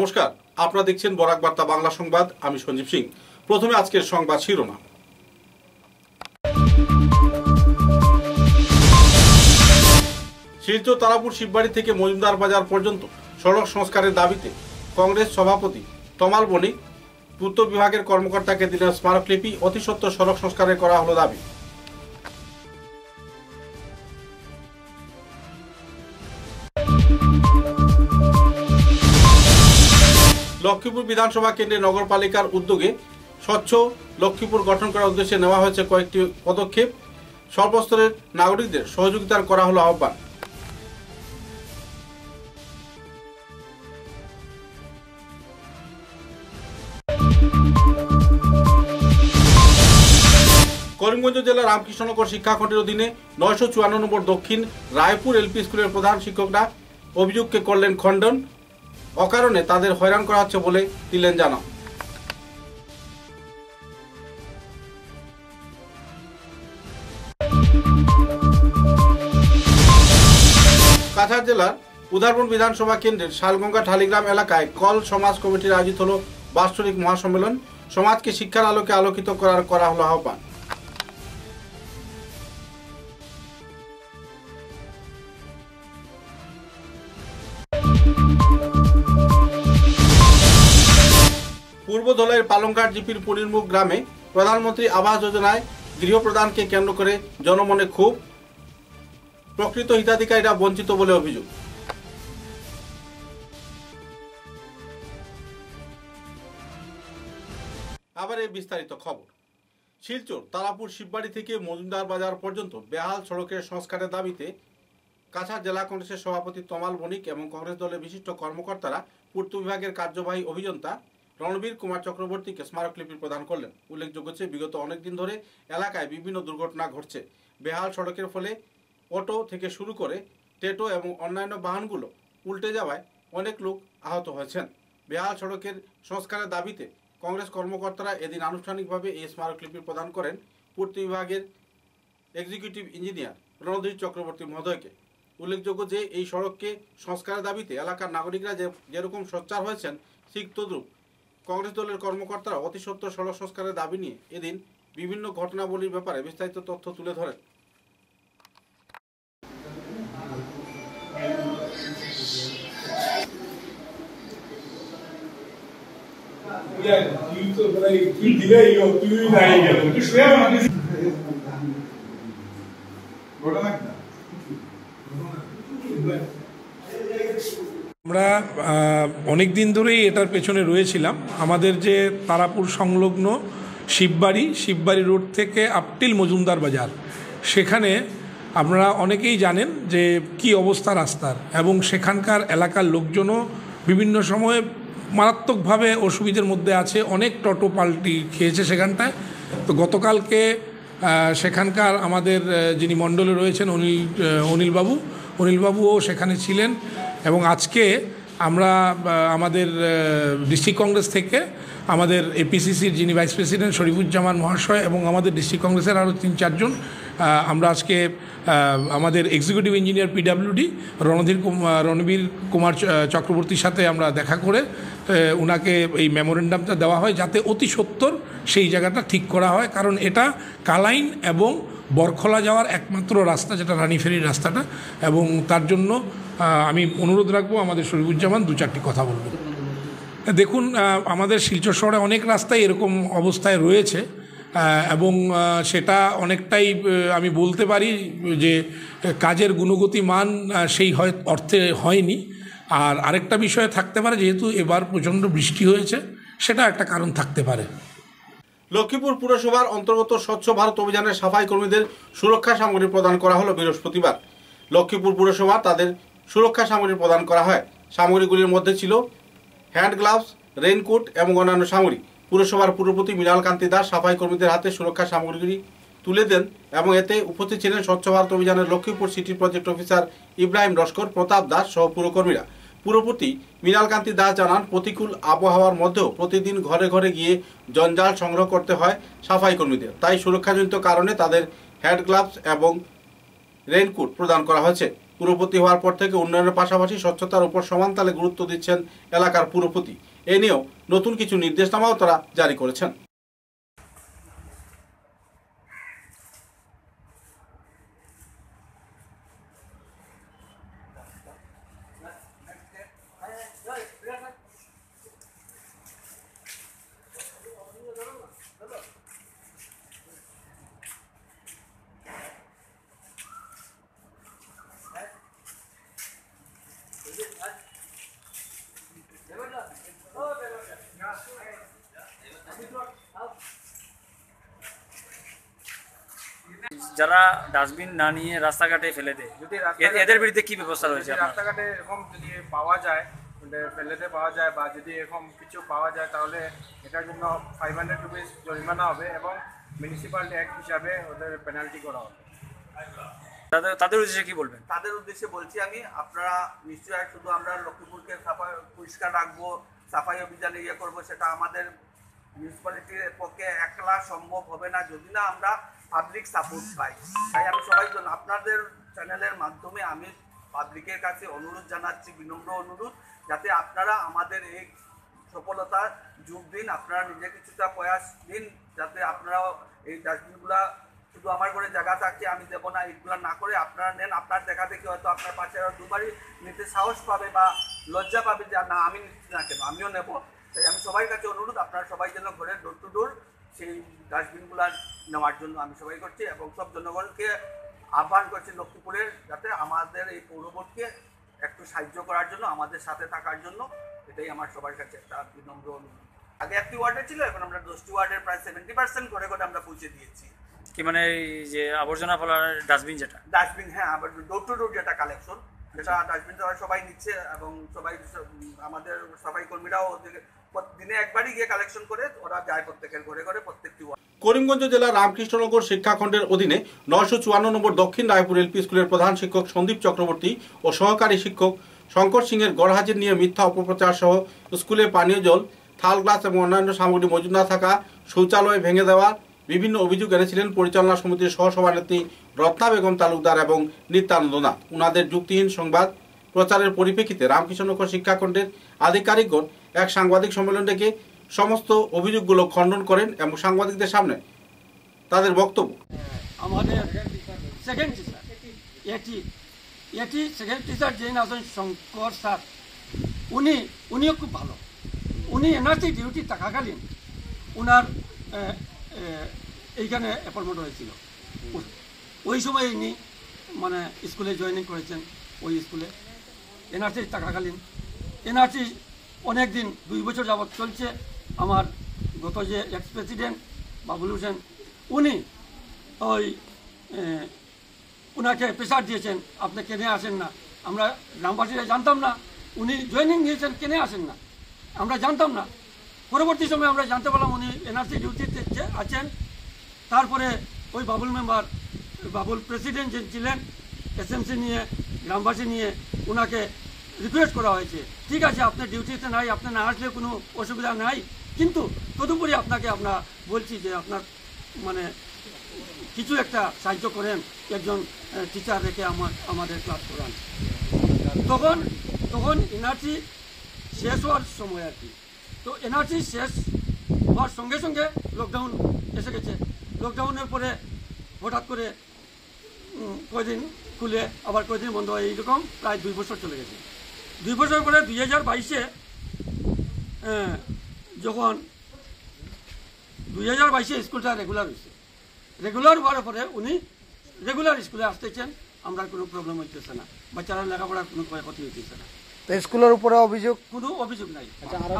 নমস্কার, আপনারা দেখছেন বরাক বার্তা বাংলা সংবাদ, আমি সঞ্জীব সিং। প্রথমে আজকের সংবাদ শিরোনাম। শিলচর তারাপুর শিববাড়ি থেকে মজুমদার বাজার পর্যন্ত সড়ক সংস্কারের দাবিতে কংগ্রেস সভাপতি তমাল বণিক পূর্ত বিভাগের কর্মকর্তাকে দিলেন স্মারকলিপি অতি সত্ত্বর সড়ক সংস্কারের করা হলো দাবি। লক্ষ্মীপুর বিধানসভা কেন্দ্রে নগরপালিকার উদ্যোগে স্বচ্ছ লক্ষ্মীপুর গঠন করার উদ্দেশ্যে নেওয়া হয়েছে কয়েকটি পদক্ষেপ। সর্বস্তরের নাগরিকদের সহযোগিতার করা হলো আহ্বান। করিমগঞ্জ জেলার রামকৃষ্ণনগর শিক্ষাখণ্ডের অধীনে নয়শো চুয়ান্ন নম্বর দক্ষিণ রায়পুর এলপি স্কুলের প্রধান শিক্ষকরা অভিযোগকে করলেন খণ্ডন। অকারণে তাদের হয়রান করা হচ্ছে বলে দিলেন জানা কাছাড় জেলার উদারপুর বিধানসভা কেন্দ্রের শালগঙ্গা ঠালিগ্রাম এলাকায় কল সমাজ কমিটির আয়োজিত হল বাৎসরিক মহাসম্মেলন। সমাজকে শিক্ষার আলোকে আলোকিত করার করা হলো আহ্বান। পূর্ব ধলের পালংঘাট জিপির পরিমুখ গ্রামে প্রধানমন্ত্রী আবাস যোজনায় গৃহ প্রদানকে কেন্দ্র করে জনমনে খুব প্রকৃত হিতাধিকারীরা বঞ্চিত বলে অভিযোগ। আবার এই বিস্তারিত খবর। শিলচর, তারাপুর, শিববাড়ি থেকে মজুমদার বাজার পর্যন্ত বেহাল সড়কের সংস্কারের দাবিতে কাছাড় জেলা কংগ্রেসের সভাপতি তমাল বণিক এবং কংগ্রেস দলের বিশিষ্ট কর্মকর্তারা পূর্ত বিভাগের কার্যবাহী অভিযন্তা রণবীর কুমার চক্রবর্তীকে স্মারকলিপি প্রদান করলেন। উল্লেখযোগ্য যে বিগত অনেকদিন ধরে এলাকায় বিভিন্ন দুর্ঘটনা ঘটছে। বেহাল সড়কের ফলে অটো থেকে শুরু করে টেটো এবং অন্যান্য বাহনগুলো উল্টে যাওয়ায় অনেক লোক আহত হয়েছেন। বেহাল সড়কের সংস্কারের দাবিতে কংগ্রেস কর্মকর্তারা এদিন আনুষ্ঠানিকভাবে এই স্মারকলিপি প্রদান করেন। পূর্ত বিভাগের এক্সিকিউটিভ ইঞ্জিনিয়ার রণধীর চক্রবর্তী মহোদয়কে। উল্লেখযোগ্য যে এই সড়ককে সংস্কারের দাবিতে এলাকার নাগরিকরা যে যেরকম সোচ্চার হয়েছেন, ঠিক তদ্রুপ কংগ্রেস দলের কর্মকর্তারা অতি সত্ত্বর সড়ক সংস্কারের দাবি নিয়ে এদিন বিভিন্ন ঘটনাবলীর ব্যাপারে বিস্তারিত তথ্য তুলে ধরেন। Ya, আমরা অনেক দিন ধরেই এটার পেছনে রয়েছিলাম। আমাদের যে তারাপুর সংলগ্ন শিববাড়ি শিববাড়ি রোড থেকে আপটিল মজুমদার বাজার, সেখানে আপনারা অনেকেই জানেন যে কি অবস্থা রাস্তার এবং সেখানকার এলাকার লোকজনও বিভিন্ন সময়ে মারাত্মকভাবে অসুবিধার মধ্যে আছে। অনেক টোটো পাল্টি খেয়েছে সেখানটায়। তো গতকালকে সেখানকার আমাদের যিনি মণ্ডলে রয়েছেন অনিল অনিলবাবু, অনিলবাবুও সেখানে ছিলেন। এবং আজকে আমরা আমাদের ডিস্ট্রিক্ট কংগ্রেস থেকে আমাদের এপিসিসির যিনি ভাইস প্রেসিডেন্ট শরীফুজ্জামান মহাশয় এবং আমাদের ডিস্ট্রিক্ট কংগ্রেসের আরও তিন, চারজন আমরা আজকে আমাদের executive engineer PWD Randhir Ranbir Kumar চক্রবর্তীর সাথে আমরা দেখা করে উনাকে এই মেমোরেন্ডামটা দেওয়া হয় যাতে অতি সত্বর সেই জায়গাটা ঠিক করা হয়। কারণ এটা কালাইন এবং বরখলা যাওয়ার একমাত্র রাস্তা যেটা রানীফেরির রাস্তাটা, এবং তার জন্য আমি অনুরোধ রাখব আমাদের শরীফুজ্জামান দু চারটি কথা বলবেন। দেখুন আমাদের শিলচর শহরে অনেক রাস্তাই এরকম অবস্থায় রয়েছে এবং সেটা অনেকটাই আমি বলতে পারি যে, কাজের গুণগতি মান সেই হয়, অর্থে হয়নি। আর আরেকটা বিষয় থাকতে পারে, যেহেতু এবার প্রচণ্ড বৃষ্টি হয়েছে, সেটা একটা কারণ থাকতে পারে। লক্ষ্মীপুর পুরসভার অন্তর্গত স্বচ্ছ ভারত অভিযানের সাফাই কর্মীদের সুরক্ষা সামগ্রী প্রদান করা হলো বৃহস্পতিবার। লক্ষ্মীপুর পুরসভা তাদের সুরক্ষা সামগ্রী প্রদান করা হয়। সামগ্রীগুলির মধ্যে ছিল হ্যান্ড গ্লাভস, রেইনকোট এবং অন্যান্য সামগ্রী। পুরসভার পুরপতি মৃণাল কান্তি দাস সাফাই কর্মীদের হাতে সুরক্ষা সামগ্রীগুলি তুলে দেন এবং এতে উপস্থিত ছিলেন স্বচ্ছ ভারত অভিযানের Lakshmipur city project officer Ibrahim Laskar Pratap Das সহ পুরকর্মীরা। পুরপতি মৃণালকান্তি দাস জানান, প্রতিকূল আবহাওয়ার মধ্যেও প্রতিদিন ঘরে ঘরে গিয়ে জঞ্জাল সংগ্রহ করতে হয় সাফাই কর্মীদের। তাই সুরক্ষাজনিত কারণে তাদের হ্যান্ড গ্লাভস এবং রেইনকোট প্রদান করা হয়েছে। পুরপতি হওয়ার পর থেকে উন্নয়নের পাশাপাশি স্বচ্ছতার উপর সমান তালে গুরুত্ব দিচ্ছেন এলাকার পুরপতি। এ নিয়েও নতুন কিছু নির্দেশনামাও তারা জারি করেছেন যারা ডাস্টবিন না নিয়ে রাস্তাঘাটে ফেলে দেয়। যদি এদের বিরুদ্ধে কি ব্যবস্থা রয়েছে রাস্তাঘাটে এরকম যদি পাওয়া যায় মানে ফেলেতে পাওয়া যায় বা যদি এরকম কিছু পাওয়া যায় তাহলে এটার জন্য ফাইভ হান্ড্রেড রুপিস জরিমানা হবে এবং মিউনিসিপ্যাল ট্যাক্স হিসাবে ওদের পেনাল্টি করা হবে। তাদের তাদের উদ্দেশ্যে কি বলবেন? তাদের উদ্দেশ্যে বলছি আমি আপনারা নিশ্চয়ই শুধু আমরা লক্ষ্মীপুরকে সাফাই পরিষ্কার রাখব সাফাই অভিযানে ইয়ে করব সেটা আমাদের মিউনিসিপ্যালিটির পক্ষে একলা সম্ভব হবে না। যদি না আমরা পাবলিক সাপোর্ট পাই। তাই আমি সবাই জন্য আপনাদের চ্যানেলের মাধ্যমে আমি পাবলিকের কাছে অনুরোধ জানাচ্ছি, বিনম্র অনুরোধ, যাতে আপনারা আমাদের এই সফলতা যোগ দিন, আপনারা নিজে কিছুটা প্রয়াস দিন যাতে আপনারাও এই ডাস্টবিনগুলা শুধু আমার ঘরে জায়গা থাকছে আমি দেবো না, এইগুলো না করে আপনারা নেন। আপনার দেখা দেখি হয়তো আপনার পাশে আরও দুবারই নিতে সাহস পাবে বা লজ্জা পাবে যে, না, আমি নিচ্ছি না কেন? আমিও নেব। তাই আমি সবার কাছে অনুরোধ, আপনারা সবাই যেন ঘরে ডোর টু ডোর সেই ডাস্টবিনগুলো নেওয়ার জন্য আমি সবাই করছি এবং সব জনগণকে আহ্বান করছি লক্ষ্মীপুরের যাতে আমাদের এই পৌরবোর্ডকে একটু সাহায্য করার জন্য আমাদের সাথে থাকার জন্য। এটাই আমার সবার কাছে একটা বিনম্র অনুরোধ। আগে একটি ওয়ার্ডে ছিল এখন আমরা দশটি ওয়ার্ডের প্রায় সেভেন্টি পার্সেন্ট করে করে আমরা পৌঁছে দিয়েছি। কি মানে এই যে আবর্জনা ফেলার ডাস্টবিন যেটা? ডাস্টবিন হ্যাঁ আবার ডোর টু ডোর যেটা কালেকশন সেটা ডাস্টবিন সবাই নিচ্ছে এবং সবাই আমাদের সবাই কর্মীরাও দিনে একবারই গিয়ে কালেকশন করে ওরা যায় প্রত্যেকের ঘরে ঘরে প্রত্যেকটি করিমগঞ্জ জেলার রামকৃষ্ণনগর শিক্ষাখণ্ডের অধীনে নয়শো চুয়ান্ন নম্বর দক্ষিণ রায়পুর এলপি স্কুলের প্রধান শিক্ষক সন্দীপ চক্রবর্তী ও সহকারী শিক্ষক শঙ্কর সিংয়ের গড়হাজির নিয়ে মিথ্যা অপপ্রচার সহ স্কুলে পানীয় জল, থাল গ্লাস এবং অন্যান্য সামগ্রী মজুদ না থাকা শৌচালয় ভেঙে দেওয়া বিভিন্ন অভিযোগ এনেছিলেন পরিচালনা সমিতির সহসভানেত্রী রত্না বেগম তালুকদার এবং নিত্যানন্দ নাথ উনাদের যুক্তিহীন সংবাদ প্রচারের পরিপ্রেক্ষিতে রামকৃষ্ণনগর শিক্ষাখণ্ডের আধিকারিকগণ এক সাংবাদিক সম্মেলন ডেকে সমস্ত অভিযোগগুলো খণ্ডন করেন এবং সাংবাদিকদের সামনে তাদের বক্তব্য? আমাদের সেকেন্ড টিচার এটি এটি সেকেন্ড টিচার যিনি শঙ্কর স্যার, উনি, উনিও খুব ভালো। উনি এনার্জি ডিউটি থাকাকালীন ওনার এইখানে অ্যাপয়েন্টমেন্ট হয়েছিল। ওই সময় ইনি মানে স্কুলে জয়েনিং করেছেন, ওই স্কুলে। এনআরসি থাকাকালীন। এনআরসি অনেক দিন দুই বছর যাবৎ চলছে আমার গত যে এক্স প্রেসিডেন্ট বাবুল হোসেন। উনি ওই উনাকে প্রেশার দিয়েছেন, আপনি কেনে আসেন না? আমরা গ্রামবাসীরা জানতাম না, উনি জয়েনিং নিয়েছেন কেনে আসেন না? আমরা জানতাম না। পরবর্তী সময় আমরা জানতে পারলাম উনি এনআরসি ডিউটিতে আছেন। তারপরে ওই বাবুল মেম্বার বাবুল প্রেসিডেন্ট যে ছিলেন এসএমসি নিয়ে, গ্রামবাসী নিয়ে ওনাকে রিকোয়েস্ট করা হয়েছে। ঠিক আছে, আপনার ডিউটিতে নাই আপনি না আসলে কোনো অসুবিধা নাই, কিন্তু তদুপরি আপনাকে আমরা বলছি যে আপনার মানে কিছু একটা সাহায্য করেন, একজন টিচার রেখে আমার, আমাদের ক্লাস করান। তখন তখন এনার্জি শেষ হওয়ার সময় আর কি। তো এনার্জি শেষ হওয়ার সঙ্গে সঙ্গে লকডাউন এসে গেছে। লকডাউনের পরে হঠাৎ করে কয়দিন খুলে, আবার কয়দিন বন্ধ হয়, এইরকম প্রায় দুই বছর চলে গেছে। দুই বছর পরে দুই হাজার বাইশে যখন দুই হাজার বাইশে স্কুলটা রেগুলার হয়েছে রেগুলার হওয়ার পরে উনি রেগুলার স্কুলে আসতেছেন আমরা কোনো প্রবলেম হইতেছে না। বাচ্চারা লেখাপড়ার কোনো ক্ষয়ক্ষতি হইতেছে না। তো স্কুলের উপরে অভিযোগ? কোনো অভিযোগ নাই।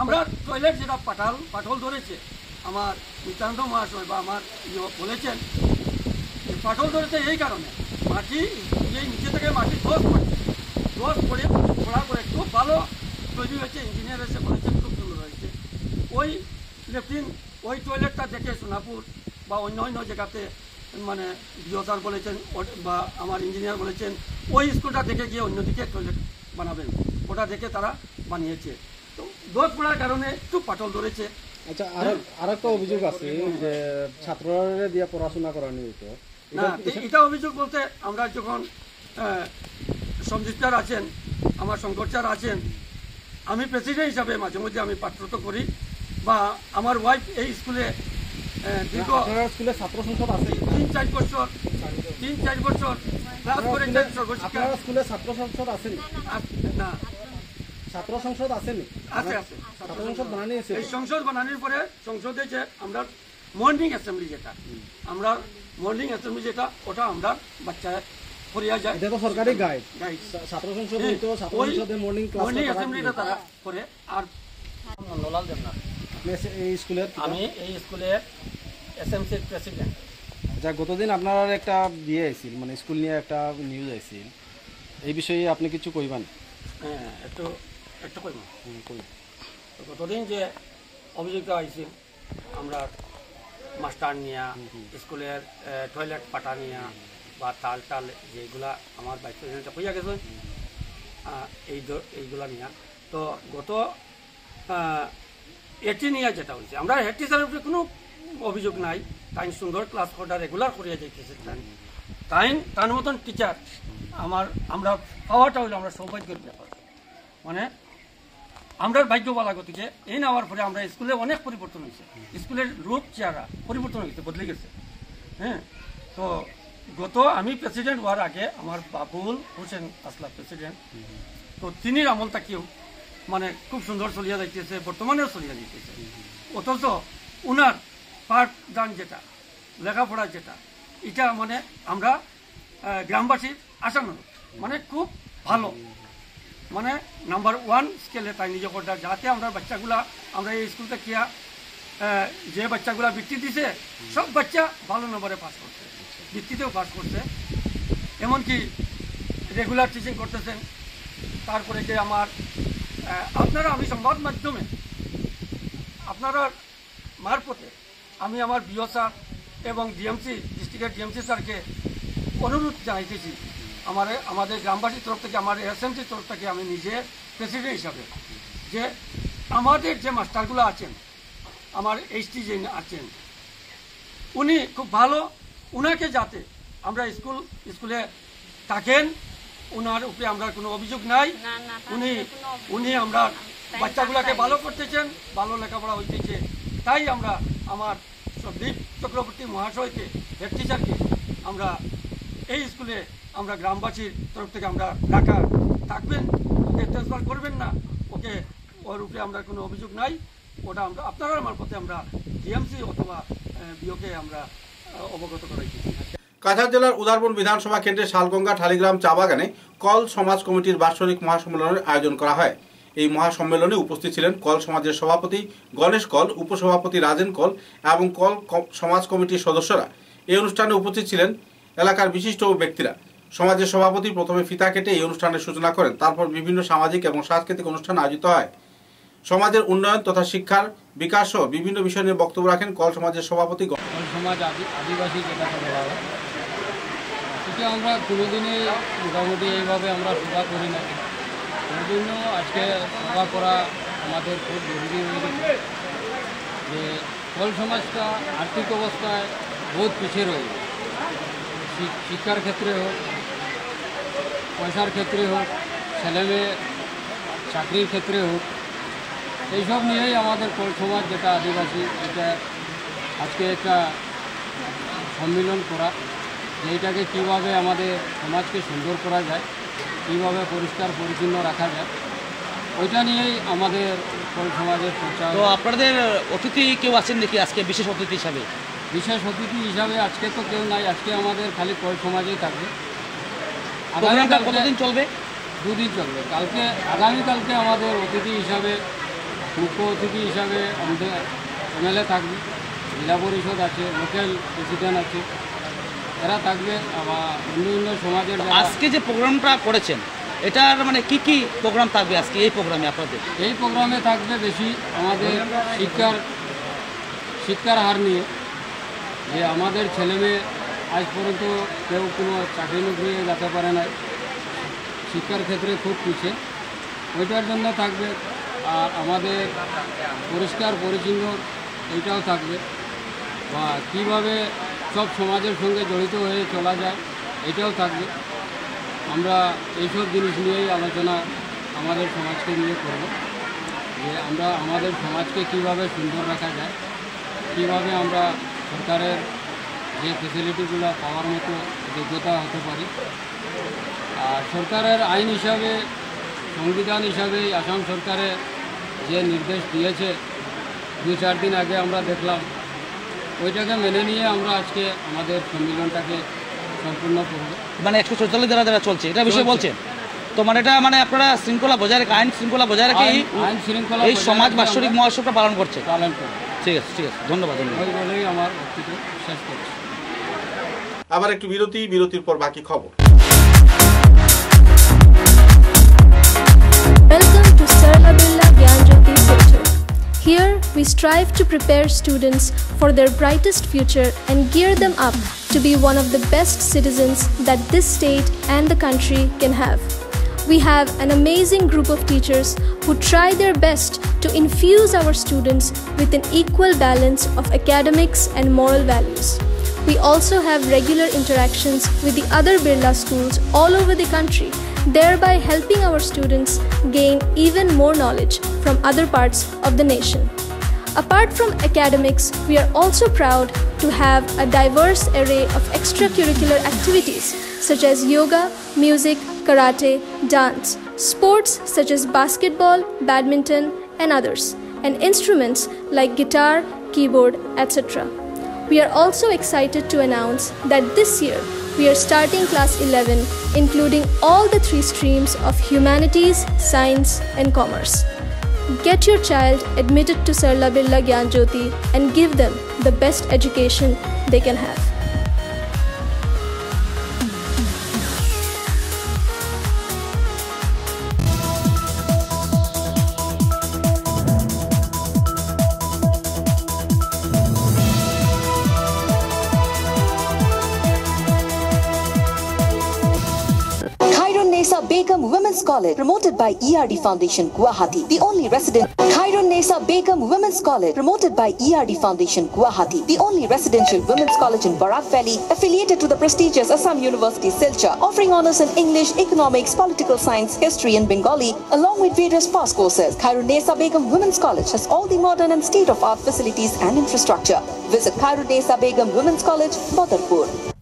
আমরা টয়লেট যেটা পাঠাল পাঠল ধরেছে আমার নিত্যান্ত মহাশয় বা আমার ইয়ে বলেছেন পাঠল ধরেছে এই কারণে। মাটি এই নিচে থেকে মাটি দোষ পড়ছে। দোষ পড়ে পড়া করে খুব ভালো তৈরি হয়েছে ইঞ্জিনিয়ার এসে বলেছেন খুব সুন্দর হয়েছে। ওই লেফটিন ওই টয়লেটটা দেখে সোনাপুর বা অন্য অন্য জায়গাতে মানে বিওসার বলেছেন বা আমার ইঞ্জিনিয়ার বলেছেন ওই স্কুলটা দেখে গিয়ে অন্যদিকে টয়লেট বানাবেন। ওটা দেখে তারা বানিয়েছে। তো দোষ পড়ার কারণে একটু পাটল ধরেছে। আচ্ছা আর আরেকটা অভিযোগ আছে যে ছাত্ররা দিয়ে পড়াশোনা করানো হতো না এটা অভিযোগ বলতে আমরা যখন সঞ্জিত স্যার আছেন আমার শঙ্কর স্যার আছেন। আমি প্রেসিডেন্ট হিসাবে মাঝে মধ্যে আমি পাত্রত করি বা আমার ওয়াইফ এই স্কুলে আহ, দীর্ঘ স্কুলে ছাত্র সংসদ আছে তিন চার বছর তিন চার বছর ক্লাস করেছেন সর্বশিক্ষা। স্কুলে ছাত্র সংসদ আছেন? না। ছাত্র সংসদ আছেন? আছে আছে। ছাত্র সংসদ বানানি আছে। এই সংসদ বানানোর পরে সংসদে যে আমরা মর্নিং অ্যাসেম্বলি যেটা আমরা মর্নিং অ্যাসেম্বলি যেটা ওটা আমরা বাচ্চা করিয়া যায়। এটা তো সরকারি গাইড ছাত্র সংসদ হ্যাঁ, হইতো ছাত্র সংসদে মর্নিং ক্লাস মর্নিং অ্যাসেম্বলিটা তারা করে। আর নন্দলাল দেবনাথ এই স্কুলের আমি এই স্কুলের এসএমসির প্রেসিডেন্ট যা গতদিন আপনার একটা দিয়ে আইছিল মানে স্কুল নিয়ে একটা নিউজ আইছিল এই বিষয়ে আপনি কিছু কইবান? হ্যাঁ একটু একটু কইব। হুম, কই। গতদিন যে অভিযোগটা হয়েছিল আমরা মাস্টার নিয়া স্কুলের টয়লেট পাটা নিয়া বা তাল টাল যেগুলা আমার বাইক হইয়া গেছে। এই এইগুলা নিয়ে। তো গত এটি নিয়ে যেটা হয়েছে আমরা হেড টিচারের উপরে কোনো অভিযোগ নাই। তাই সুন্দর ক্লাস করা রেগুলার করিয়া যাইতেছে তাই তাই তার মতন টিচার আমার, আমরা পাওয়াটা হইল আমরা সৌভাগ্যের ব্যাপার। মানে আমরা ভাগ্য বলা গতিকে এই নেওয়ার পরে আমরা স্কুলে অনেক পরিবর্তন হয়েছে স্কুলের রূপ, চেহারা পরিবর্তন হয়েছে বদলে গেছে। হ্যাঁ তো গত আমি প্রেসিডেন্ট হওয়ার আগে আমার বাবুল হোসেন আসলা প্রেসিডেন্ট তো তিনি আমল তাকেও মানে খুব সুন্দর চলিয়া যাইতেছে, বর্তমানেও চলিয়া যাইতেছে। অথচ উনার পাঠদান যেটা, লেখাপড়া যেটা, এটা মানে আমরা গ্রামবাসীর আশানুরূপ মানে খুব ভালো। মানে নাম্বার ওয়ান স্কেলে তাই নিজে করতে যাতে আমরা বাচ্চাগুলা, আমরা এই স্কুল থেকে যে বাচ্চাগুলা বৃত্তি দিছে, সব বাচ্চা ভালো নম্বরে পাস করছে বৃত্তিতেও পাস করছে। এমনকি রেগুলার টিচিং করতেছেন। তারপরে যে আমার আপনারা আমি সংবাদ মাধ্যমে আপনারা মারফতে আমি আমার বিও স্যার এবং ডিএমসি, ডিস্ট্রিক্টের ডিএমসি স্যারকে অনুরোধ জানাইতেছি, আমার, আমাদের গ্রামবাসীর তরফ থেকে, আমার এসএমসির তরফ থেকে আমি নিজে প্রেসিডেন্ট হিসাবে যে আমাদের যে মাস্টারগুলো আছেন, আমার এইচটি যে আছেন, উনি খুব ভালো উনাকে যাতে আমরা স্কুল স্কুলে থাকেন উনার উপরে আমরা কোনো অভিযোগ নাই। উনি উনি আমরা বাচ্চাগুলোকে ভালো করতেছেন ভালো লেখাপড়া হইতেছে। তাই আমরা আমার সন্দীপ চক্রবর্তী মহাশয়কে হেড টিচারকে আমরা এই স্কুলে আমরা গ্রামবাসীর তরফ থেকে আমরা ডাকা থাকবেন। ওকে ট্রান্সফার করবেন না। ওকে ওর উপরে আমরা কোনো অভিযোগ নাই। ওটা আমরা আপনারা মারফতে আমরা ডিএমসি অথবা বিওকে আমরা কাছাড় জেলার উদারবন বিধানসভা কেন্দ্রের শালগঙ্গা ঠালিগ্রাম চা বাগানে কল সমাজ কমিটির বাৎসরিক মহাসম্মেলনের আয়োজন করা হয়। এই মহাসম্মেলনে উপস্থিত ছিলেন কল সমাজের সভাপতি গণেশ কল, উপসভাপতি রাজেন কল এবং কল সমাজ কমিটির সদস্যরা। এই অনুষ্ঠানে উপস্থিত ছিলেন এলাকার বিশিষ্ট ব্যক্তিরা। সমাজের সভাপতি প্রথমে ফিতা কেটে এই অনুষ্ঠানের সূচনা করেন। তারপর বিভিন্ন সামাজিক এবং সাংস্কৃতিক অনুষ্ঠান আয়োজিত হয়। সমাজের উন্নয়ন তথা শিক্ষার বিকাশ বিভিন্ন বিষয় নিয়ে বক্তব্য রাখেন কল সমাজের সভাপতি কোন সমাজ আদি- আদিবাসী যেটাকে বলা হয় এটা আমরা কোনোদিনই মোটামুটি এইভাবে আমরা সভা করি না। কোনোদিনও আজকে সভা করা আমাদের খুব জরুরি হয়ে গেছে। যে কল সমাজটা আর্থিক অবস্থায় বহুত পিছিয়ে রয়েছে শিক্ষার ক্ষেত্রে হোক, পয়সার ক্ষেত্রে হোক ছেলেমেয়ে চাকরির ক্ষেত্রে হোক এইসব নিয়েই আমাদের কোল সমাজ যেটা আদিবাসী এটা আজকে একটা সম্মিলন করা যে এটাকে কীভাবে আমাদের সমাজকে সুন্দর করা যায় কীভাবে পরিষ্কার পরিচ্ছন্ন রাখা যায় ওইটা নিয়েই আমাদের কোল সমাজের প্রচার। তো আপনাদের অতিথি কেউ আছেন নাকি আজকে বিশেষ অতিথি হিসাবে? বিশেষ অতিথি হিসাবে আজকে তো কেউ নাই আজকে আমাদের খালি কোল সমাজেই থাকবে কতদিন চলবে? দুদিন চলবে। কালকে আগামীকালকে আমাদের অতিথি হিসাবে মুখ্য অতিথি হিসাবে আমাদের এমএলএ থাকবে জেলা পরিষদ আছে লোকাল প্রেসিডেন্ট আছে এরা থাকবে আবার অন্য অন্য সমাজের আজকে যে প্রোগ্রামটা করেছেন এটার মানে কি কি প্রোগ্রাম থাকবে আজকে এই প্রোগ্রামে আপনাদের? এই প্রোগ্রামে থাকবে বেশি আমাদের শিক্ষার শিক্ষার হার নিয়ে যে আমাদের ছেলেমেয়ে আজ পর্যন্ত কেউ কোনো চাকরি নকরি যেতে পারে না শিক্ষার ক্ষেত্রে খুব পিছিয়ে ওইটার জন্য থাকবে আর আমাদের পরিষ্কার পরিচ্ছন্ন এইটাও থাকবে। বা কীভাবে সব সমাজের সঙ্গে জড়িত হয়ে চলা যায় এটাও থাকবে। আমরা এইসব জিনিস নিয়েই আলোচনা আমাদের সমাজকে নিয়ে করব। যে আমরা আমাদের সমাজকে কীভাবে সুন্দর রাখা যায়, কীভাবে আমরা সরকারের যে ফেসিলিটিগুলো পাওয়ার মতো যোগ্যতা হতে পারি। আর সরকারের আইন হিসাবে সংবিধান হিসাবে আসাম সরকারের যে নির্দেশ দিয়েছে দু চার দিন আগে আমরা দেখলাম ওইটাকে মেনে নিয়ে আমরা আজকে আমাদের সম্মেলনটাকে সম্পূর্ণ করব। মানে একশো চৌচল্লিশ ধারা যারা চলছে এটা বিষয়ে বলছেন? তো মানে এটা মানে আপনারা শৃঙ্খলা বজায় রেখে আইন শৃঙ্খলা বজায় রেখে এই- আইন- শৃঙ্খলা এই সমাজ বাৎসরিক মহোৎসবটা পালন করছে। পালন করব। ঠিক আছে ঠিক আছে ধন্যবাদ ধন্যবাদ। ওই বলেই আমার বক্তব্য শেষ করছি। আবার একটু বিরতি বিরতির পর বাকি খবর। Center. Here, we strive to prepare students for their brightest future and gear them up to be one of the best citizens that this state and the country can have. We have an amazing group of teachers who try their best to infuse our students with an equal balance of academics and moral values. We also have regular interactions with the other Birla schools all over the country, thereby helping our students gain even more knowledge from other parts of the nation. Apart from academics, we are also proud to have a diverse array of extracurricular activities such as yoga, music, karate, dance, sports such as basketball, badminton, and others, and instruments like guitar, keyboard, etc. We are also excited to announce that this year we are starting class 11, including all the three streams of humanities, science, and commerce. Get your child admitted to Sarla Birla Gyan and give them the best education they can have. Women's College, promoted by ERD Foundation, Guwahati, the only resident. Khairun Nesa Begum Women's College, promoted by ERD Foundation, Guwahati, the only residential women's college in Barak Valley, affiliated to the prestigious Assam University, Silchar, offering honors in English, economics, political science, history, and Bengali, along with various past courses. Khairun Nesa Begum Women's College has all the modern and state-of-art facilities and infrastructure. Visit Khairun Nesa Begum Women's College, Badarpur.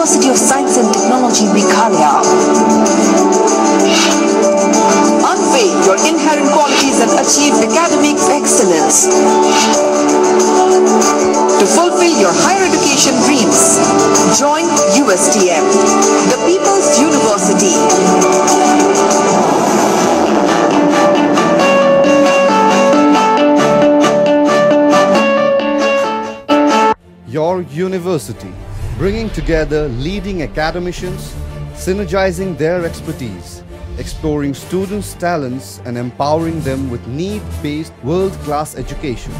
University of Science and Technology, Meghalaya. Unveil your inherent qualities and achieve academic excellence. To fulfill your higher education dreams, join USTM, the People's University. Your university, bringing together leading academicians, synergizing their expertise, exploring students' talents, and empowering them with need based world class education.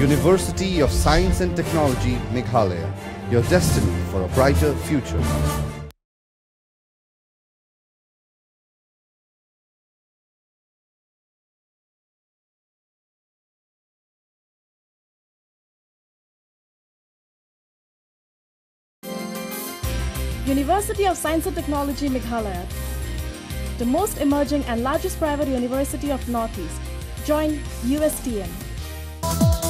University of Science and Technology, Meghalaya, your destiny for a brighter future. University of Science and Technology Meghalaya, the most emerging and largest private university of Northeast. Join USTM.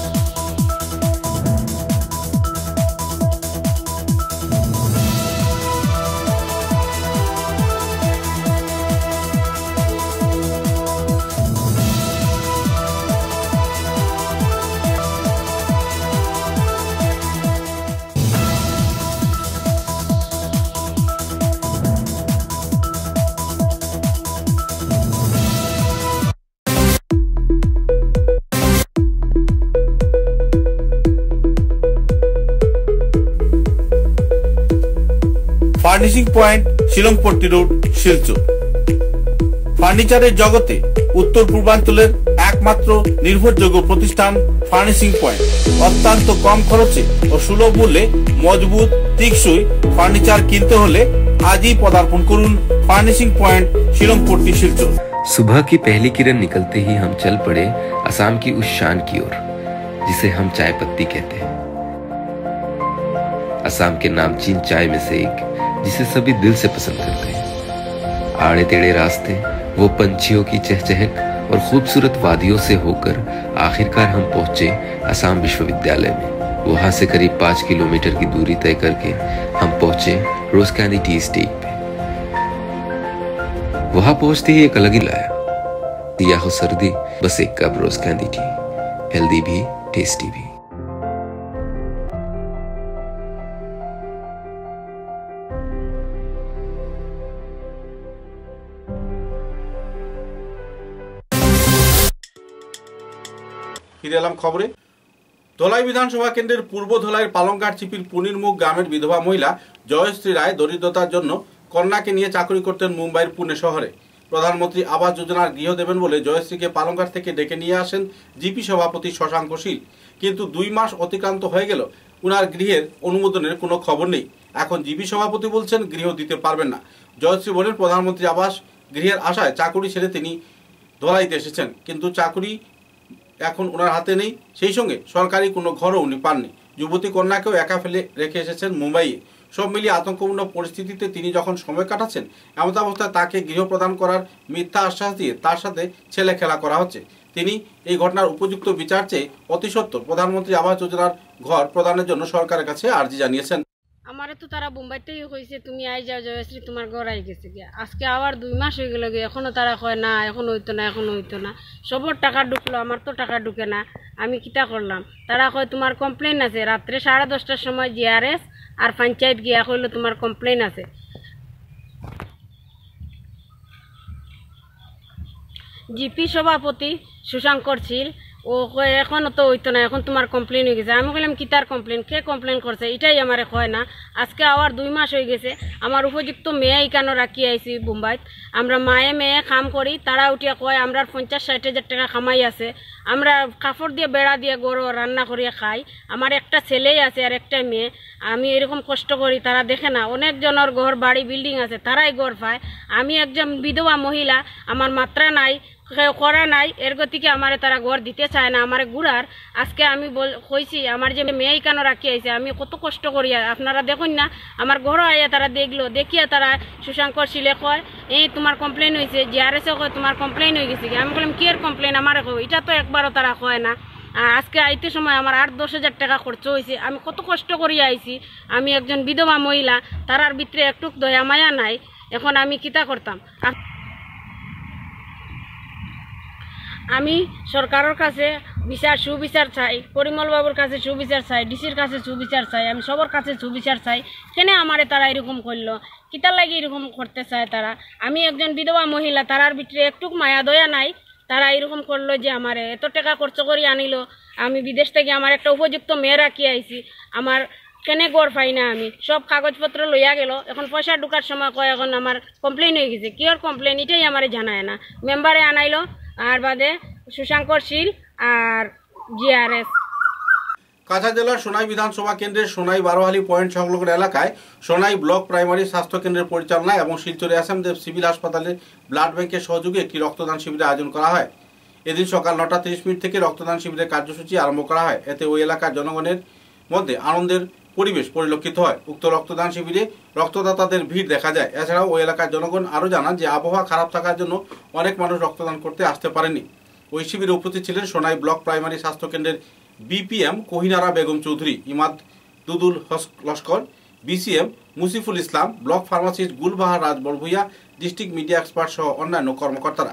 furnishing point Shillongpatti road Silchar ফার্নিচারের জগতে উত্তর পূর্বাঞ্চলের একমাত্র নির্ভরযোগ্য প্রতিষ্ঠান furnishing point অত্যন্ত কম খরচে ও সুলভ মূল্যে মজবুত টিকসই ফার্নিচার কিনতে হলে আজই পদার্পণ করুন ফার্নিশিং পয়েন্ট শিলংপট্টি শিলচর सुबह की पहली किरण निकलते ही हम चल पड़े असम की उस शान की ओर जिसे हम चाय पत्ती कहते हैं असम के नामचीन चाय में से एक जिसे सभी दिल से पसंद करते हैं। आड़े टेढ़े रास्ते, वो पंछियों की चहचहक और खूबसूरत वादियों से होकर आखिरकार हम पहुँचे असम विश्वविद्यालय में। वहाँ से करीब पाँच किलोमीटर की दूरी तय करके हम पहुँचे रोज कैंडी टी स्टेट पे। वहाँ पहुँचते ही एक अलग ही लाया। दिया हो सर्दी, बस एक cup rose candy tea, healthy भी, टेस्टी भी। ফিরে এলাম খবরে। ধলাই বিধানসভা কেন্দ্রের পূর্ব ধলাইয়ের পালংঘাট চিপির পুনিরমুখ গ্রামের বিধবা মহিলা জয়শ্রী রায় দরিদ্রতার জন্য কন্যাকে নিয়ে চাকরি করতেন মুম্বাইয়ের পুনে শহরে। প্রধানমন্ত্রী আবাস যোজনার গৃহ দেবেন বলে জয়শ্রীকে পালংঘাট থেকে ডেকে নিয়ে আসেন জিপি সভাপতি শশাঙ্ক শীল। কিন্তু দুই মাস অতিক্রান্ত হয়ে গেল, উনার গৃহের অনুমোদনের কোনো খবর নেই। এখন জিপি সভাপতি বলছেন গৃহ দিতে পারবেন না। জয়শ্রী বলেন, প্রধানমন্ত্রী আবাস গৃহের আশায় চাকুরি ছেড়ে তিনি ধলাইতে এসেছেন, কিন্তু চাকুরি এখন ওনার হাতে নেই। সেই সঙ্গে সরকারি কোনো ঘরও উনি পাননি। যুবতী কন্যাকেও একা ফেলে রেখে এসেছেন মুম্বাইয়ে। সব মিলিয়ে আতঙ্কপূর্ণ পরিস্থিতিতে তিনি যখন সময় কাটাচ্ছেন এমন অবস্থায় তাকে গৃহ প্রদান করার মিথ্যা আশ্বাস দিয়ে তার সাথে ছেলে খেলা করা হচ্ছে। তিনি এই ঘটনার উপযুক্ত বিচার চেয়ে অতি সত্বর প্রধানমন্ত্রী আবাস যোজনার ঘর প্রদানের জন্য সরকারের কাছে আর্জি জানিয়েছেন। আমারে তো তারা বোম্বাইতেই কইছে তুমি আই যাও জয়শ্রী তোমার ঘর আই গেছে গিয়া। আজকে আবার দুই মাস হয়ে গেল গিয়ে, এখনও তারা কয় না, এখন হইতো না, এখন হইতো না। সবর টাকা ঢুকলো, আমার তো টাকা ঢুকে না। আমি কিতা করলাম? তারা কয়, তোমার কমপ্লেন আছে। রাত্রে সাড়ে দশটার সময় জিআরএস আর পঞ্চায়েত গিয়া কইলো, তোমার কমপ্লেন আছে। জিপি সভাপতি সুশাঙ্কর ছিল। ও কয় এখন তো হইতো না, এখন তোমার কমপ্লেন হয়ে গেছে। আমি বললাম কিতার কমপ্লেন কে কমপ্লেন করছে? এটাই আমার কয় না। আজকে আবার দুই মাস হয়ে গেছে। আমার উপযুক্ত মেয়ে এখানে রাখি আইছি মুম্বাইত আমরা মায়ে মেয়ে কাম করি, তারা উঠিয়া কয়, আমরা পঞ্চাশ, ষাট হাজার টাকা কামাই আছে। আমরা কাপড় দিয়ে, বেড়া দিয়ে, গরু রান্না করিয়া খাই। আমার একটা ছেলেই আছে আর একটা মেয়ে। আমি এরকম কষ্ট করি, তারা দেখে না। অনেকজনের ঘর, বাড়ি, বিল্ডিং আছে, তারাই ঘর পায়। আমি একজন বিধবা মহিলা, আমার মাত্রা নাই। করা নাই। এর গতিকে আমার তারা ঘর দিতে চায় না? আমার গুড়ার। আজকে আমি বল, কইছি, আমার যে মেয়ে কেন রাখি আইছে, আমি কত কষ্ট করি। আপনারা দেখুন না, আমার ঘরও আইয়া তারা দেখল। দেখিয়া তারা সুশাঙ্কর শিলে কয়, এই, তোমার কমপ্লেন হয়েছে জিআরএসও কয়, তোমার কমপ্লেন হয়ে গেছে আমি বললাম কি এর কমপ্লেন আমার কয় এটা তো একবারও তারা কয় না। আজকে আইতে সময় আমার আট, দশ হাজার টাকা খরচ হয়েছে আমি কত কষ্ট করি আইছি। আমি একজন বিধবা মহিলা, তারার ভিতরে একটু দয়া, মায়া নাই। এখন আমি কিতা করতাম? আমি সরকারের কাছে বিচার, সুবিচার চাই, পরিমল বাবুর কাছে সুবিচার চাই, ডিসির কাছে সুবিচার চাই, আমি সবার কাছে সুবিচার চাই। কেন আমারে তারা এরকম করল? কিতার লাগে এরকম করতে চায় তারা? আমি একজন বিধবা মহিলা, তারার ভিতরে একটু মায়া, দয়া নাই। তারা এরকম করল যে আমারে এত টাকা খরচ করে আনিলো। আমি বিদেশ থেকে আমার একটা উপযুক্ত মেয়ে রাখি আইছি। আমার কেনে গড় পাই না আমি? সব কাগজপত্র লইয়া গেল। এখন পয়সা ঢুকার সময় কয় এখন আমার কমপ্লেন হয়ে গেছে। কিয়র কমপ্লেন এটাই আমার জানায় না। মেম্বারে আনাইলো। আর বাদে সুশাঙ্কর শীল আর জিআরএস। কাছাড় জেলার সোনাই বিধানসভা কেন্দ্রের সোনাই বারোহালি পয়েন্ট সংলগ্ন এলাকায় সোনাই ব্লক প্রাইমারি স্বাস্থ্য কেন্দ্রের পরিচালনায় এবং শিলচরে আসামদেব সিভিল হাসপাতালে ব্লাড ব্যাংকের সহযোগে একটি রক্তদান শিবিরের আয়োজন করা হয়। এদিন সকাল নটা তিরিশ মিনিট থেকে রক্তদান শিবিরের কার্যসূচি আরম্ভ করা হয়। এতে ওই এলাকার জনগণের মধ্যে আনন্দের পরিবেশ পরিলক্ষিত হয়। উক্ত রক্তদান শিবিরে রক্তদাতাদের ভিড় দেখা যায়। এছাড়াও ওই এলাকার জনগণ আরও জানান যে আবহাওয়া খারাপ থাকার জন্য অনেক মানুষ রক্তদান করতে আসতে পারেনি। ওই শিবিরে উপস্থিত ছিলেন সোনাই ব্লক প্রাইমারি স্বাস্থ্য কেন্দ্রের BPM Kohinara Begum Chowdhury, Imad Dudul Laskar, BCM Musiful Islam, block pharmacist Gulbahar Raj Barbhuiya district media expert সহ অন্যান্য কর্মকর্তারা।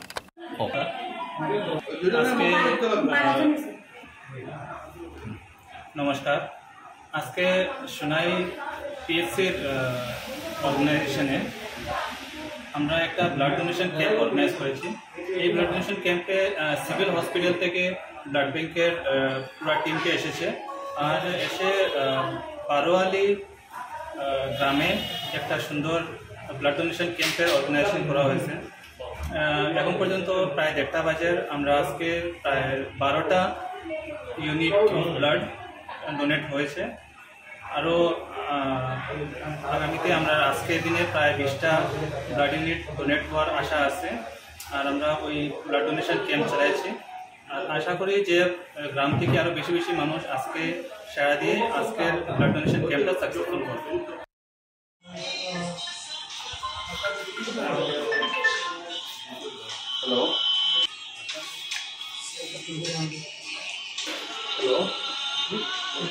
নমস্কার। আজকে সোনাই পিএসসির অর্গানাইজেশনে আমরা একটা ব্লাড ডোনেশন ক্যাম্প অর্গানাইজ করেছি। এই ব্লাড ডোনেশন ক্যাম্পে সিভিল হসপিটাল থেকে ব্লাড ব্যাংকের পুরা টিমকে এসেছে। আর এসে আহ, বারোয়ালি গ্রামে একটা সুন্দর ব্লাড ডোনেশন ক্যাম্পের অর্গানাইজেশন করা হয়েছে। এখন পর্যন্ত প্রায় দেড়টা বাজার আমরা আজকে প্রায় বারোটা ইউনিট ব্লাড ডোনেট হয়েছে। আরও আগামীতে আমরা আজকের দিনে প্রায় বিশটা ব্লাড ইউনিট ডোনেট হওয়ার আশা আছে। আর আমরা ওই ব্লাড ডোনেশন ক্যাম্প চালাইছি। আর আশা করি যে গ্রাম থেকে আরও বেশি বেশি মানুষ আজকে সাড়া দিয়ে আজকের ব্লাড ডোনেশন ক্যাম্পটা সাকসেসফুল করবে। Hello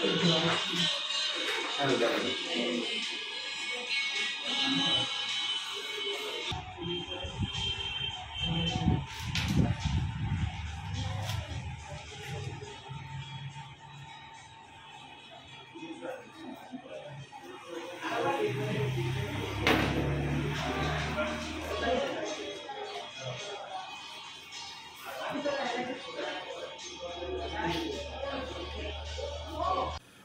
Thank you.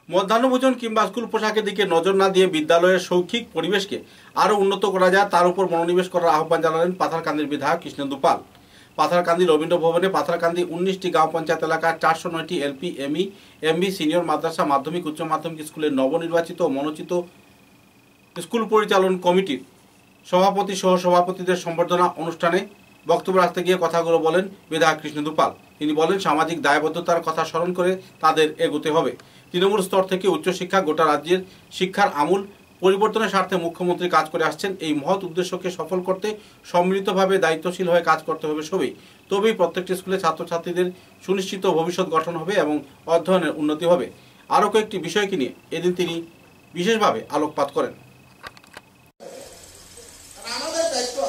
মধ্যাহ্নভোজন কিংবা স্কুল পোশাকের দিকে নজর না দিয়ে বিদ্যালয়ের শৈক্ষিক পরিবেশকে আরও উন্নত করা যায়, তার উপর মনোনিবেশ করার আহ্বান জানালেন পাথারকান্দির বিধায়ক কৃষ্ণেন্দু পাল। পাথারকান্দি রবীন্দ্র ভবনে পাথারকান্দি উনিশটি গাঁও পঞ্চায়েত এলাকার চারশো নয়টি এলপি, এমই, এমবি, সিনিয়র মাদ্রাসা, মাধ্যমিক, উচ্চ মাধ্যমিক স্কুলের নবনির্বাচিত মনোচিত স্কুল পরিচালন কমিটির সভাপতি সহ সভাপতিদের সম্বর্ধনা অনুষ্ঠানে বক্তব্য রাখতে গিয়ে কথাগুলো বলেন বিধায়ক কৃষ্ণেন্দু পাল। তিনি বলেন, সামাজিক দায়বদ্ধতার কথা স্মরণ করে তাদের এগোতে হবে। তৃণমূল স্তর থেকে উচ্চশিক্ষা গোটা রাজ্যের শিক্ষার আমূল পরিবর্তনের স্বার্থে মুখ্যমন্ত্রী কাজ করে আসছেন। এই মহৎ উদ্দেশ্যকে সফল করতে সম্মিলিতভাবে দায়িত্বশীল হয়ে কাজ করতে হবে সবই। তবেই প্রত্যেকটি স্কুলে ছাত্রছাত্রীদের সুনিশ্চিত ভবিষ্যৎ গঠন হবে এবং অধ্যয়নের উন্নতি হবে। আরও কয়েকটি বিষয়কে নিয়ে এদিন তিনি বিশেষভাবে আলোকপাত করেন আমাদের দায়িত্ব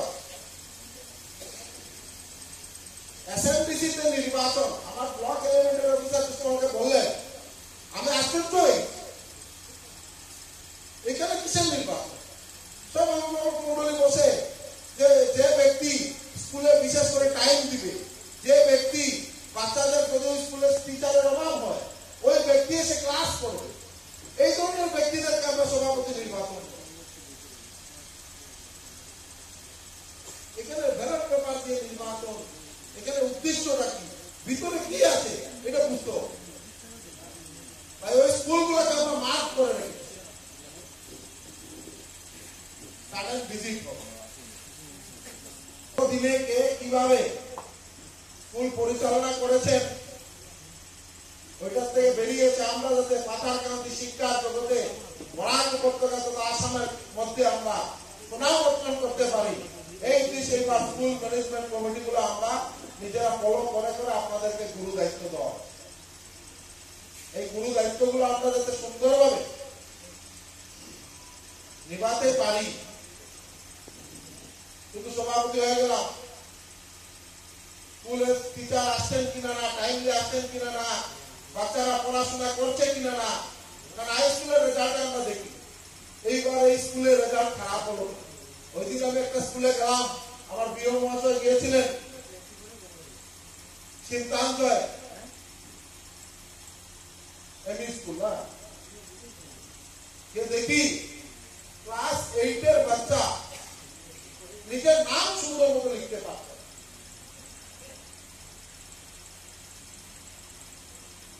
এসএমপিসিতে নির্বাচন আমার ব্লক এলিমেন্টারি অফিসার আমাকে বললেন আমি আশ্চর্য হই এখানে কিসের নির্বাচন সব অভিভাবক মন্ডলী বসে যে যে ব্যক্তি স্কুলে বিশেষ করে টাইম দিবে যে ব্যক্তি বাচ্চাদের যদি স্কুলে টিচারের অভাব হয় ওই ব্যক্তি এসে ক্লাস করবে এই ধরনের ব্যক্তিদেরকে আমরা সভাপতি নির্বাচন করি এখানে ব্যালট পেপার দিয়ে নির্বাচন এখানে উদ্দেশ্যটা কি ভিতরে কি আছে এটা বুঝতে হবে তাই ওই স্কুলগুলোকে আমরা মার্ক করে রেখেছি তাদের ভিজিট করব দিনে কে কীভাবে স্কুল পরিচালনা করেছেন ওইটার থেকে বেরিয়েছে আমরা যাতে পাথারকান্তি শিক্ষা জগতে বরাক উপত্যকা তথা আসামের মধ্যে আমরা সুনাম অর্জন করতে পারি এই বিষয়ে বা স্কুল ম্যানেজমেন্ট কমিটি গুলো আমরা নিজেরা ফলো করে করে আপনাদেরকে গুরু দায়িত্ব দেওয়া হবে। এই গুরু দায়িত্বগুলো আমরা যাতে সুন্দরভাবে নিভাতে পারি কিন্তু সভাপতি হয়ে গেলাম স্কুলের টিচার আসছেন কিনা না টাইমলি আসছেন কিনা না বাচ্চারা পড়াশোনা করছে কিনা না কারণ হাই স্কুলের রেজাল্ট আমরা দেখি এইবার এই স্কুলের রেজাল্ট খারাপ হলো। ওই দিন আমি একটা স্কুলে গেলাম আমার মহাশয় গিয়েছিলেন। চিন্তাঞ্জয় এমই স্কুল, না? দেখি, ক্লাস এইটের বাচ্চা নিজের নাম সুন্দর মতো লিখতে পারত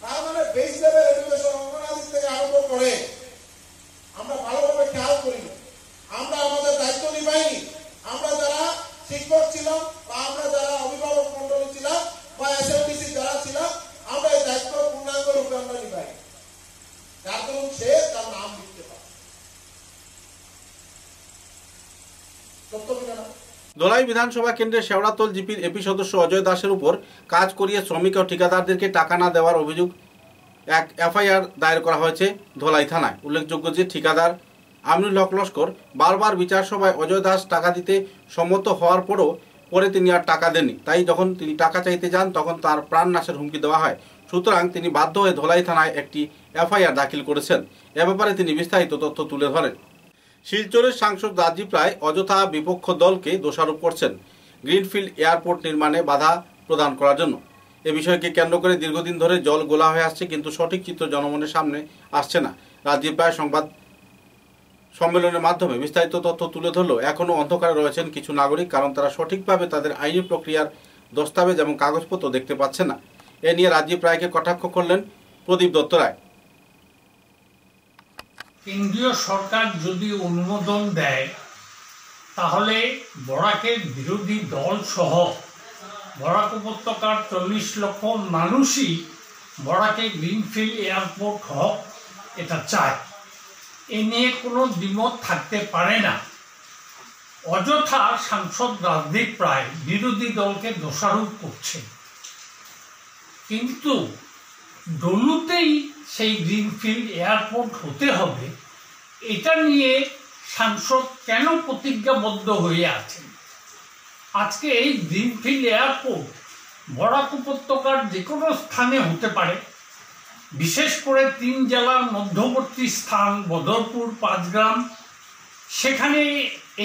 তার মানে বেস লেভেল এডুকেশন অঙ্গনাদি থেকে আরম্ভ করে আমরা ভালোভাবে খেয়াল করি না। আমরা আমাদের দায়িত্ব নিভাইনি আমরা যারা শিক্ষক ছিলাম বা আমরা যারা অভিভাবক মন্ডলী ছিলাম বা এসএমডিসি যারা ছিলাম আমরা এই দায়িত্ব পূর্ণাঙ্গ রূপে আমরা নিভাই যার দরুন সে তার নাম লিখতে পারে সত্য কিনা না দোলাই বিধানসভা কেন্দ্রের শেওড়াতল জিপির এপি সদস্য অজয় দাসের উপর কাজ করিয়ে শ্রমিক ও ঠিকাদারদেরকে টাকা না দেওয়ার অভিযোগ এক এফআইআর দায়ের করা হয়েছে ধোলাই থানায়। উল্লেখযোগ্য যে ঠিকাদার আমিনুল হক লস্কর বারবার বিচার সভায় অজয় দাস টাকা দিতে সম্মত হওয়ার পরও পরে তিনি আর টাকা দেননি। তাই যখন তিনি টাকা চাইতে যান, তখন তার প্রাণ নাশের হুমকি দেওয়া হয়। সুতরাং তিনি বাধ্য হয়ে ধোলাই থানায় একটি এফআইআর দাখিল করেছেন। এ ব্যাপারে তিনি বিস্তারিত তথ্য তুলে ধরেন। শিলচরের সাংসদ রাজীব রায় অযথা বিপক্ষ দলকে দোষারোপ করছেন। গ্রিনফিল্ড এয়ারপোর্ট নির্মাণে বাধা প্রদান করার জন্য। এ বিষয়কে কেন্দ্র করে দীর্ঘদিন ধরে জল গোলা হয়ে আসছে কিন্তু সঠিক চিত্র জনমনের সামনে আসছে না। রাজীব রায় সংবাদ সম্মেলনের মাধ্যমে বিস্তারিত তথ্য তুলে ধরলেও এখনও অন্ধকারে রয়েছেন কিছু নাগরিক কারণ তারা সঠিকভাবে তাদের আইনি প্রক্রিয়ার দস্তাবেজ এবং কাগজপত্র দেখতে পাচ্ছে না। এ নিয়ে রাজীব রায়কে কটাক্ষ করলেন প্রদীপ দত্ত রায়। কেন্দ্রীয় সরকার যদি অনুমোদন দেয়, তাহলে বরাকের বিরোধী দল সহ বরাক উপত্যকার চল্লিশ লক্ষ মানুষই বরাকে গ্রিনফিল্ড এয়ারপোর্ট হোক এটা চায়। এ নিয়ে কোনো দ্বিমত থাকতে পারে না। অযথা সাংসদ রাজদীপ প্রায় বিরোধী দলকে দোষারোপ করছে কিন্তু ডলুতেই সেই গ্রিনফিল্ড এয়ারপোর্ট হতে হবে, এটা নিয়ে সাংসদ কেন প্রতিজ্ঞাবদ্ধ হয়ে আছেন? আজকে এই গ্রিনফিল্ড এয়ারপোর্ট বরাক উপত্যকার যে কোনো স্থানে হতে পারে, বিশেষ করে তিন জেলার মধ্যবর্তী স্থান বদরপুর, পাঁচগ্রাম, সেখানে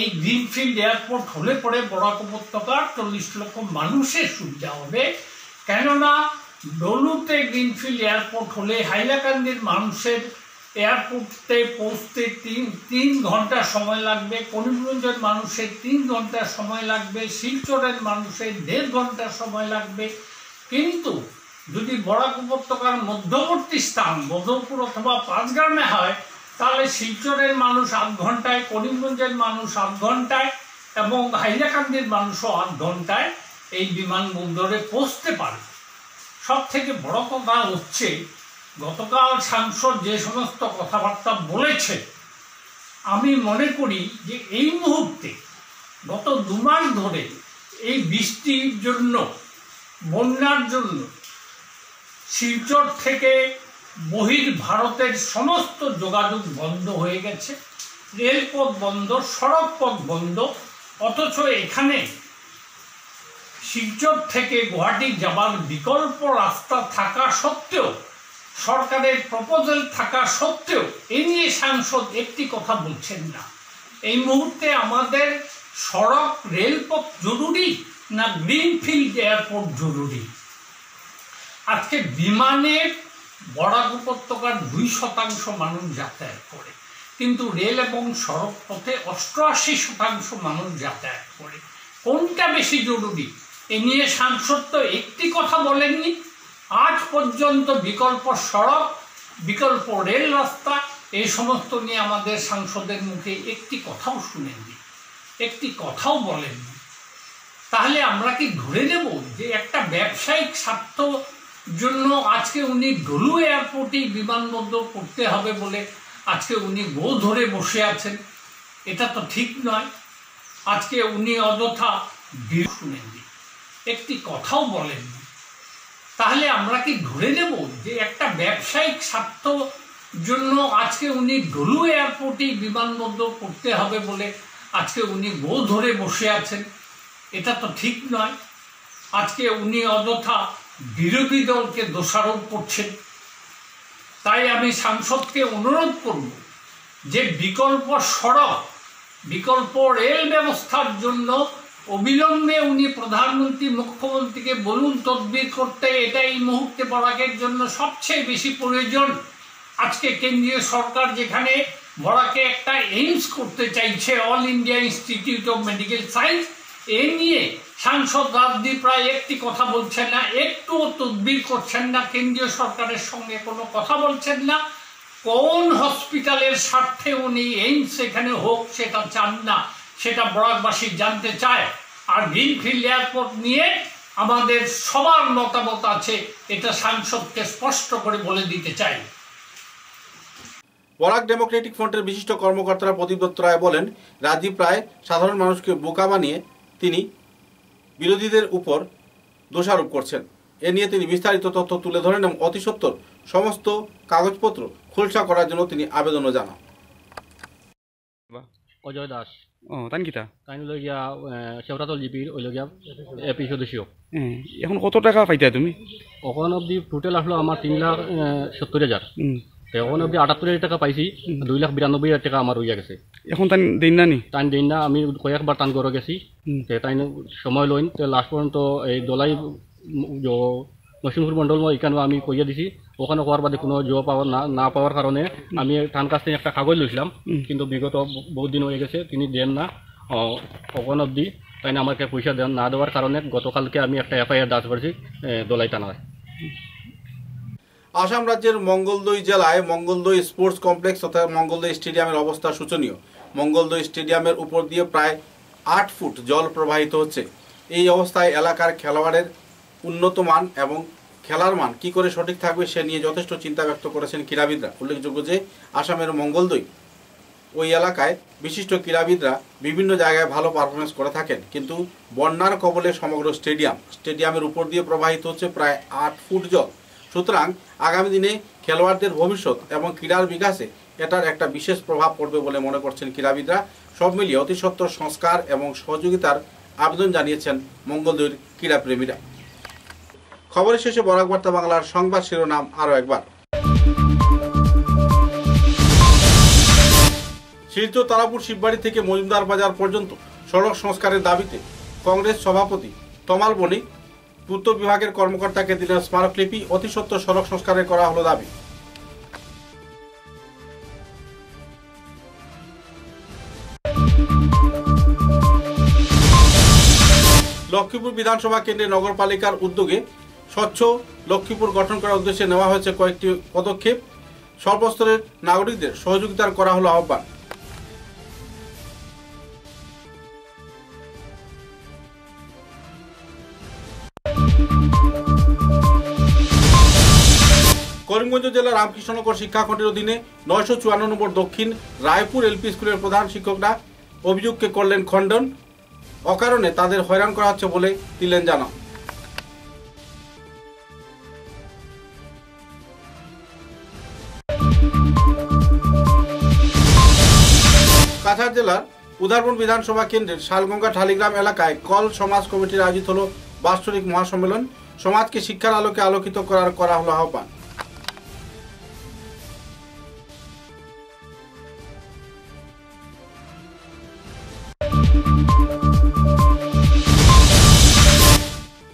এই গ্রিনফিল্ড এয়ারপোর্ট হলে পরে বরাক উপত্যকার চল্লিশ লক্ষ মানুষের সুবিধা হবে। কেননা ডলুতে গ্রিনফিল্ড এয়ারপোর্ট হলে হাইলাকান্দির মানুষের এয়ারপোর্টে পৌঁছতে তিন তিন ঘণ্টা সময় লাগবে, করিমগঞ্জের মানুষের তিন ঘণ্টা সময় লাগবে, শিলচরের মানুষের দেড় ঘণ্টা সময় লাগবে। কিন্তু যদি বরাক উপত্যকার মধ্যবর্তী স্থান বদরপুর অথবা পাঁচগ্রামে হয়, তাহলে শিলচরের মানুষ আধ ঘন্টায়, করিমগঞ্জের মানুষ আধ ঘন্টায় এবং হাইলাকান্দির মানুষও আধ ঘন্টায় এই বিমানবন্দরে পৌঁছতে পারে। সব থেকে বড় কথা হচ্ছে, গতকাল সাংসদ যে সমস্ত কথাবার্তা বলেছে, আমি মনে করি যে এই মুহূর্তে গত দু মাস ধরে এই বৃষ্টির জন্য, বন্যার জন্য শিলচর থেকে বহির ভারতের সমস্ত যোগাযোগ বন্ধ হয়ে গেছে। রেলপথ বন্ধ সড়ক পথ বন্ধ, অথচ এখানে শিলচর থেকে গুয়াহাটি যাবার বিকল্প রাস্তা থাকা সত্ত্বেও, সরকারের প্রপোজাল থাকা সত্ত্বেও এ নিয়ে সাংসদ একটি কথা বলছেন না। এই মুহূর্তে আমাদের সড়ক, রেলপথ জরুরি না গ্রিনফিল্ড এয়ারপোর্ট জরুরি? আজকে বিমানের বরাক উপত্যকার দুই শতাংশ মানুষ যাতায়াত করে, কিন্তু রেল এবং সড়ক পথে অষ্টআশি শতাংশ মানুষ যাতায়াত করে। কোনটা বেশি জরুরি? এ নিয়ে সাংসদ তো একটি কথা বলেননি। আজ পর্যন্ত বিকল্প সড়ক, বিকল্প রেল রাস্তা, এই সমস্ত নিয়ে আমাদের সাংসদের মুখে একটি কথাও শুনেননি, একটি কথাও বলেননি। তাহলে আমরা কি ধরে নেব যে একটা ব্যবসায়িক স্বার্থ জন্য আজকে উনি ডলু এয়ারপোর্টেই বিমানবন্দর করতে হবে বলে আজকে উনি গো ধরে বসে আছেন, এটা তো ঠিক নয়। আজকে উনি অযথা শুনেননি। একটি কথাও বলেননি তাহলে আমরা কি ধরে নেব যে একটা ব্যবসায়িক স্বার্থ জন্য আজকে উনি ডলু এয়ারপোর্টেই বিমানবন্দর করতে হবে বলে আজকে উনি গো ধরে বসে আছেন? এটা তো ঠিক নয়। আজকে উনি অযথা বিরোধী দলকে দোষারোপ করছেন। তাই আমি সাংসদকে অনুরোধ করব যে বিকল্প সড়ক, বিকল্প রেল ব্যবস্থার জন্য অবিলম্বে উনি প্রধানমন্ত্রী, মুখ্যমন্ত্রীকে বলুন তদবির করতে, এটা এই মুহূর্তে বরাকের জন্য সবচেয়ে বেশি প্রয়োজন। আজকে কেন্দ্রীয় সরকার যেখানে বরাকে একটা এইমস করতে চাইছে, All India Institute of Medical Science, এ নিয়ে সাংসদ রাজদীপ রায় একটি কথা বলছেন না, একটুও তদবির করছেন না, কেন্দ্রীয় সরকারের সঙ্গে কোনো কথা বলছেন না। কোন হসপিটালের স্বার্থে উনি এইমস এখানে হোক, সেটা চান না। সেটা বরাকবাসী জানতে চায়। আর গ্রিনফিল্ড এয়ারপোর্ট নিয়ে আমাদের সবার মতামত আছে এটা সাংসদকে স্পষ্ট করে বলে দিতে চাই। বরাক ডেমোক্রেটিক ফ্রন্টের বিশিষ্ট কর্মকর্তারা প্রদীপ দত্ত রায় বলেন রাজীব রায় সাধারণ মানুষকে বোকা বানিয়ে তিনি বিরোধীদের উপর দোষারোপ করছেন। এ নিয়ে তিনি বিস্তারিত তথ্য তুলে ধরেন এবং অতি সত্বর সমস্ত কাগজপত্র খোলসা করার জন্য তিনি আবেদনও জানান। অজয় দাস। ও তান কিতা? তাই লৈ গিয়া সেউরাতল জিপির ওই লগিয়া এপি সদস্য এখন কত টাকা পাইতা তুমি? ওখান অব্দি টোটাল আসলো আমার তিন লাখ সত্তর হাজার তো ওখান অব্দি আটাত্তর হাজার টাকা পাইছি দুই লাখ বিরানব্বই হাজার টাকা আমার হইয়া গেছে। এখন তান দিন না নি? টাইম দিন না আমি কয়েকবার টান করে গেছি। তো তাই সময় লইন তো লাস্ট পর্যন্ত এই দলাই নসিমপুর মন্ডল এখানে আমি কইয়া দিছি ওখানে হওয়ার বাদে কোনো জব পাওয়ার না না পাওয়ার কারণে আমি টান কাছ থেকে একটা কাগজ লইছিলাম কিন্তু বিগত বহুত দিন হয়ে গেছে তিনি দেন না ওখান অব্দি তাই না আমাকে পয়সা দেন না দেওয়ার কারণে গতকালকে আমি একটা এফআইআর দাস করেছি দোলাই টানায় আসাম রাজ্যের মঙ্গলদৈ জেলায় মঙ্গলদৈ স্পোর্টস কমপ্লেক্স তথা মঙ্গলদৈ স্টেডিয়ামের অবস্থা শোচনীয়। মঙ্গলদৈ স্টেডিয়ামের উপর দিয়ে প্রায় আট ফুট জল প্রবাহিত হচ্ছে। এই অবস্থায় এলাকার খেলোয়াড়ের উন্নত মান এবং খেলার মান কি করে সঠিক থাকবে সে নিয়ে যথেষ্ট চিন্তা ব্যক্ত করেছেন ক্রীড়াবিদরা। উল্লেখযোগ্য যে আসামের মঙ্গলদৈ ওই এলাকায় বিশিষ্ট ক্রীড়াবিদরা বিভিন্ন জায়গায় ভালো পারফরমেন্স করে থাকেন। কিন্তু বন্যার কবলে সমগ্র স্টেডিয়াম, স্টেডিয়ামের উপর দিয়ে প্রবাহিত হচ্ছে প্রায় আট ফুট জল। সুতরাং আগামী দিনে খেলোয়াড়দের ভবিষ্যৎ এবং ক্রীড়ার বিকাশে এটার একটা বিশেষ প্রভাব পড়বে বলে মনে করছেন ক্রীড়াবিদরা। সব মিলিয়ে অতি সত্বর সংস্কার এবং সহযোগিতার আবেদন জানিয়েছেন মঙ্গলদৈর ক্রীড়াপ্রেমীরা। খবরের শেষে বরাক বার্তা বাংলার সংবাদ শিরোনাম আরও একবার। শিলচর তারাপুর শিববাড়ি থেকে মজুমদার বাজার পর্যন্ত সড়ক সংস্কারের দাবিতে কংগ্রেস সভাপতি তমাল বণিক, পূর্ত বিভাগের কর্মকর্তাকে দিলেন স্মারকলিপি অতি সত্ত্বর সড়ক সংস্কারের করা হলো দাবি। লক্ষ্মীপুর বিধানসভা কেন্দ্রে নগরপালিকার উদ্যোগে স্বচ্ছ লক্ষ্মীপুর গঠন করার উদ্দেশ্যে নেওয়া হয়েছে কয়েকটি পদক্ষেপ। সর্বস্তরের নাগরিকদের সহযোগিতার করা হলো আহ্বান। করিমগঞ্জ জেলার রামকৃষ্ণনগর শিক্ষাখণ্ডের অধীনে নয়শো চুয়ান্ন নম্বর দক্ষিণ রায়পুর এলপি স্কুলের প্রধান শিক্ষকরা অভিযোগকে করলেন খণ্ডন। অকারণে তাদের হয়রান করা হচ্ছে বলে দিলেন জানা কাছাড় জেলার উদারপুর বিধানসভা কেন্দ্রের শালগঙ্গা ঢালিগ্রাম এলাকায় কল সমাজ কমিটির আয়োজিত হল বাৎসরিক মহাসম্মেলন। সমাজকে শিক্ষার আলোকে আলোকিত করার করা হলো আহ্বান।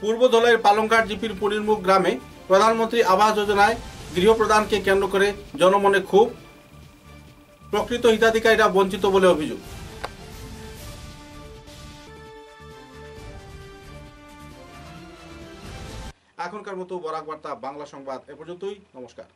পূর্ব দলের পালংঘাট জিপির পরিমুখ গ্রামে প্রধানমন্ত্রী আবাস যোজনায় গৃহপ্রদানকে কেন্দ্র করে জনমনে ক্ষোভ প্রকৃত হিতাধিকারীরা বঞ্চিত বলে অভিযোগ। এখনকার মতো বরাক বার্তা বাংলা সংবাদ এ পর্যন্তই। নমস্কার।